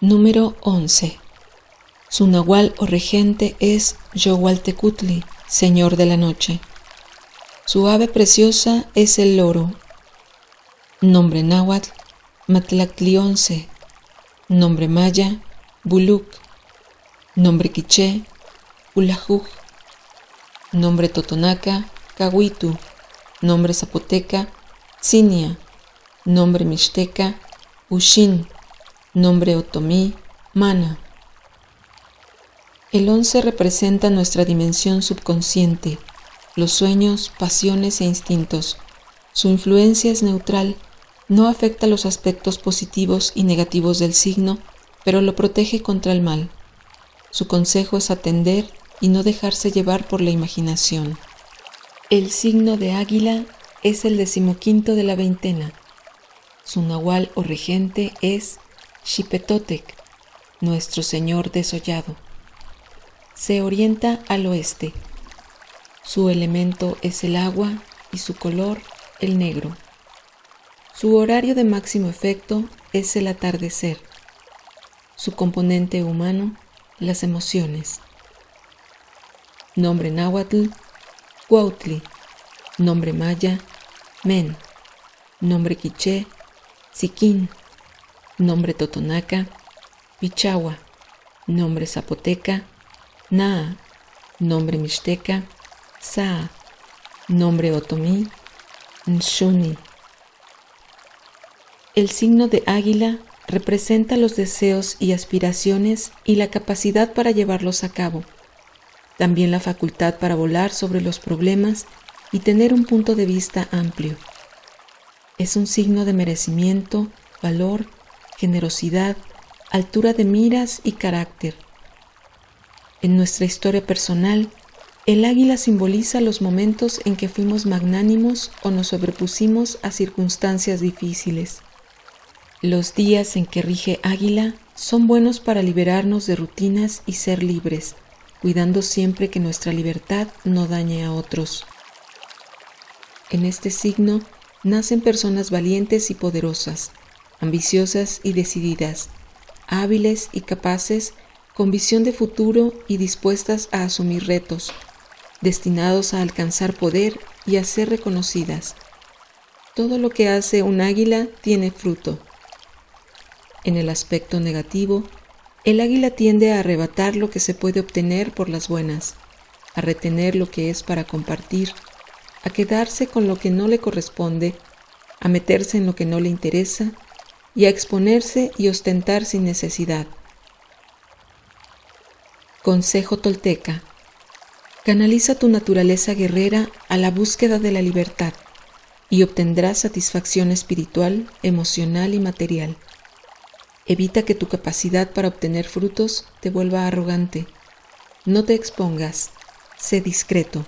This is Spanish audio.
Número 11. Su nahual o regente es Yohualtecutli, señor de la noche. Su ave preciosa es el loro. Nombre náhuatl, Matlactlionce. Nombre maya, Buluk. Nombre quiché, Ulajuj. Nombre totonaca, Cahuitu. Nombre zapoteca, Cinia. Nombre mixteca, Ushin. Nombre otomí, Mana. El once representa nuestra dimensión subconsciente, los sueños, pasiones e instintos. Su influencia es neutral, no afecta los aspectos positivos y negativos del signo, pero lo protege contra el mal. Su consejo es atender y no dejarse llevar por la imaginación. El signo de águila es el decimoquinto de la veintena. Su nahual o regente es Xipetotec, nuestro Señor desollado. Se orienta al oeste. Su elemento es el agua y su color el negro. Su horario de máximo efecto es el atardecer. Su componente humano, las emociones. Nombre náhuatl, Cuautli. Nombre maya, Men. Nombre quiché, Siquín. Nombre totonaca, Pichagua. Nombre zapoteca, Naa. Nombre mixteca, Saa. Nombre otomí, Nshuni. El signo de águila representa los deseos y aspiraciones y la capacidad para llevarlos a cabo. También la facultad para volar sobre los problemas y tener un punto de vista amplio. Es un signo de merecimiento, valor, generosidad, altura de miras y carácter. En nuestra historia personal, el águila simboliza los momentos en que fuimos magnánimos o nos sobrepusimos a circunstancias difíciles. Los días en que rige águila son buenos para liberarnos de rutinas y ser libres, cuidando siempre que nuestra libertad no dañe a otros. En este signo nacen personas valientes y poderosas, ambiciosas y decididas, hábiles y capaces, con visión de futuro y dispuestas a asumir retos, destinados a alcanzar poder y a ser reconocidas. Todo lo que hace un águila tiene fruto. En el aspecto negativo, el águila tiende a arrebatar lo que se puede obtener por las buenas, a retener lo que es para compartir, a quedarse con lo que no le corresponde, a meterse en lo que no le interesa y a exponerse y ostentar sin necesidad. Consejo Tolteca. Canaliza tu naturaleza guerrera a la búsqueda de la libertad y obtendrás satisfacción espiritual, emocional y material. Evita que tu capacidad para obtener frutos te vuelva arrogante. No te expongas, sé discreto.